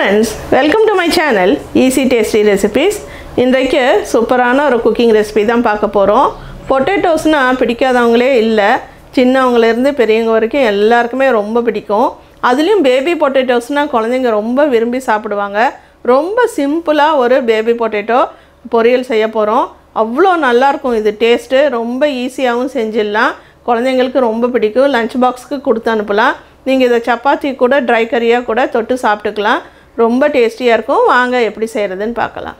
Friends welcome to my channel easy tasty recipes இன்றைக்கு சூப்பரான ஒரு குக்கிங் ரெசிபி தான் பார்க்க போகிறோம் பொட்டேட்டோஸ்னால் பிடிக்காதவங்களே இல்லை. சின்னவங்கலேருந்து பெரியவங்க வரைக்கும் எல்லாருக்குமே ரொம்ப பிடிக்கும். அதுலேயும் பேபி பொட்டேட்டோஸ்னால் குழந்தைங்க ரொம்ப விரும்பி சாப்பிடுவாங்க. ரொம்ப சிம்பிளாக ஒரு பேபி பொட்டேட்டோ பொரியல் செய்ய போகிறோம் அவ்வளோ நல்லாயிருக்கும் இது டேஸ்ட்டு ரொம்ப ஈஸியாகவும் செஞ்சிடலாம். குழந்தைங்களுக்கு ரொம்ப பிடிக்கும். லஞ்ச் பாக்ஸுக்கு கொடுத்து அனுப்பலாம். நீங்கள் இதை சப்பாத்தி கூட ட்ரை கறியாக கூட தொட்டு சாப்பிட்டுக்கலாம். ரொம்ப டேஸ்டியாக இருக்கும். வாங்க எப்படி செய்கிறதுன்னு பார்க்கலாம்.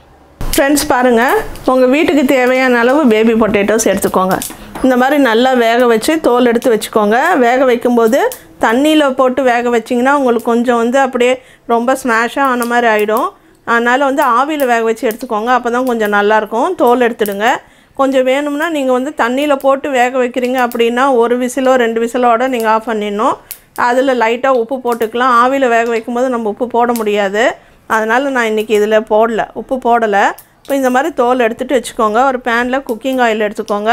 ஃப்ரெண்ட்ஸ் பாருங்கள் உங்கள் வீட்டுக்கு தேவையான அளவு பேபி பொட்டேட்டோஸ் எடுத்துக்கோங்க. இந்த மாதிரி நல்லா வேக வச்சு தோல் எடுத்து வச்சுக்கோங்க. வேக வைக்கும்போது தண்ணியில் போட்டு வேக வச்சிங்கன்னா உங்களுக்கு கொஞ்சம் வந்து அப்படியே ரொம்ப ஸ்மாஷாக ஆன மாதிரி ஆகிடும் அதனால் வந்து ஆவியில் வேக வச்சு எடுத்துக்கோங்க. அப்போ தான் கொஞ்சம் நல்லாயிருக்கும் தோல் எடுத்துடுங்க. கொஞ்சம் வேணும்னா நீங்கள் வந்து தண்ணியில் போட்டு வேக வைக்கிறீங்க அப்படின்னா ஒரு விசிலோ ரெண்டு விசிலோட நீங்கள் ஆஃப் பண்ணிடணும். அதில் லைட்டாக உப்பு போட்டுக்கலாம். ஆவியில் வேக வைக்கும்போது நம்ம உப்பு போட முடியாது. அதனால் நான் இன்றைக்கி இதில் போடல. உப்பு போடலை. இப்போ இந்த மாதிரி தோல் எடுத்துகிட்டு வச்சுக்கோங்க. ஒரு பேனில் குக்கிங் ஆயில் எடுத்துக்கோங்க.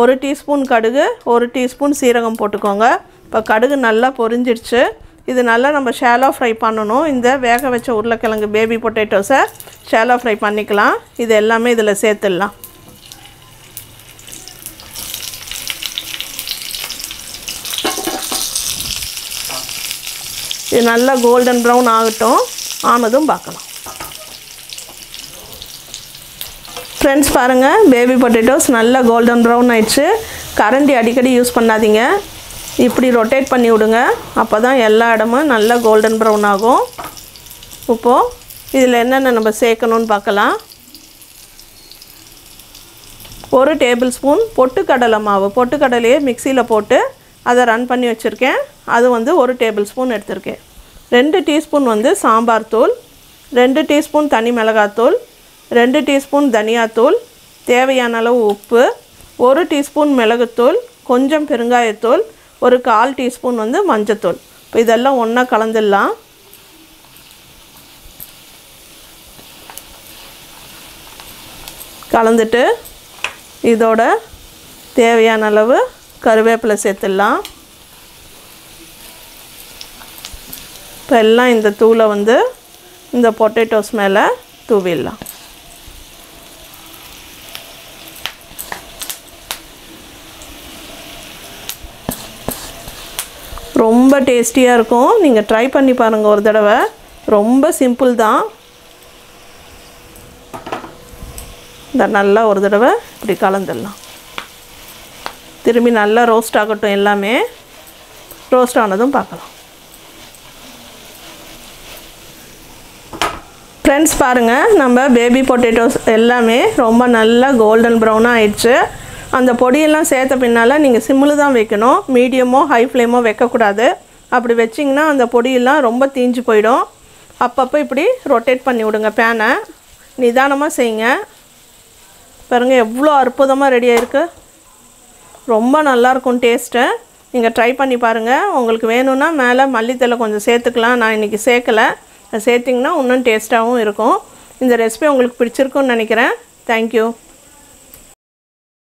ஒரு டீஸ்பூன் கடுகு ஒரு டீஸ்பூன் சீரகம் போட்டுக்கோங்க. இப்போ கடுகு நல்லா பொரிஞ்சிடுச்சு இது நல்லா நம்ம ஷேலோ ஃப்ரை பண்ணணும். இந்த வேக வச்ச உருளைக்கிழங்கு பேபி பொட்டேட்டோஸை ஷேலோ ஃப்ரை பண்ணிக்கலாம். இது எல்லாமே இதில் சேர்த்துடலாம். இது நல்லா கோல்டன் ப்ரௌன் ஆகட்டும். ஆனதும் பார்க்கலாம். ஃப்ரெண்ட்ஸ் பாருங்கள் பேபி பொட்டேட்டோஸ் நல்லா கோல்டன் ப்ரௌன் ஆயிடுச்சு. கரண்டி அடிக்கடி யூஸ் பண்ணாதீங்க. இப்படி ரொட்டேட் பண்ணி விடுங்க. அப்போ தான் எல்லா இடமும் நல்லா கோல்டன் ப்ரௌன் ஆகும். இப்போது இதில் என்னென்ன நம்ம சேர்க்கணுன்னு பார்க்கலாம். ஒரு டேபிள் ஸ்பூன் பொட்டுக்கடலை மாவு. பொட்டுக்கடலையே மிக்சியில் போட்டு அதை ரன் பண்ணி வச்சுருக்கேன். அது வந்து ஒரு டேபிள் ஸ்பூன் எடுத்திருக்கேன். ரெண்டு டீஸ்பூன் வந்து சாம்பார் தூள் ரெண்டு டீஸ்பூன் தனி மிளகாத்தூள் ரெண்டு டீஸ்பூன் தனியாத்தூள் தேவையான அளவு உப்பு ஒரு டீஸ்பூன் மிளகுத்தூள் கொஞ்சம் பெருங்காயத்தூள் ஒரு கால் டீஸ்பூன் வந்து மஞ்சத்தூள் இப்போ இதெல்லாம் ஒன்றா கலந்துடலாம். கலந்துட்டு இதோட தேவையான அளவு கருவேப்பிலை சேர்த்துடலாம். இப்போ எல்லாம் இந்த தூளை வந்து இந்த பொட்டேட்டோஸ் மேலே தூவிடலாம். ரொம்ப டேஸ்டியாக இருக்கும். நீங்கள் ட்ரை பண்ணி பாருங்கள் ஒரு தடவை. ரொம்ப சிம்பிள் தான். இந்த நல்லா ஒரு தடவை இப்படி கலந்துடலாம். திரும்பி நல்லா ரோஸ்ட் ஆகட்டும் எல்லாமே. ரோஸ்ட் ஆனதும் பார்க்கலாம். ஃப்ரெண்ட்ஸ் பாருங்கள் நம்ம பேபி பொட்டேட்டோஸ் எல்லாமே ரொம்ப நல்லா கோல்டன் ப்ரௌனாக ஆயிடுச்சு. அந்த பொடியெல்லாம் சேர்த்த பின்னால் நீங்கள் சிம்மில் தான் வைக்கணும். மீடியமோ ஹை ஃப்ளேமோ வைக்கக்கூடாது. அப்படி வச்சிங்கன்னா அந்த பொடியெல்லாம் ரொம்ப தீஞ்சு போயிடும். அப்பப்போ இப்படி ரொட்டேட் பண்ணி விடுங்க பேனை நிதானமாக செய்யுங்க. பாருங்கள் எவ்வளோ அற்புதமாக ரெடி ஆயிருக்கு. ரொம்ப நல்லாயிருக்கும் டேஸ்ட்டு நீங்கள் ட்ரை பண்ணி பாருங்கள் உங்களுக்கு வேணும்னா மேலே மல்லித்தலை கொஞ்சம் சேர்த்துக்கலாம். நான் இன்றைக்கி சேர்க்கலை. சேர்த்திங்கன்னா இன்னும் டேஸ்ட்டாகவும் இருக்கும். இந்த ரெசிபி உங்களுக்கு பிடிச்சிருக்குன்னு நினைக்கிறேன். தேங்க்யூ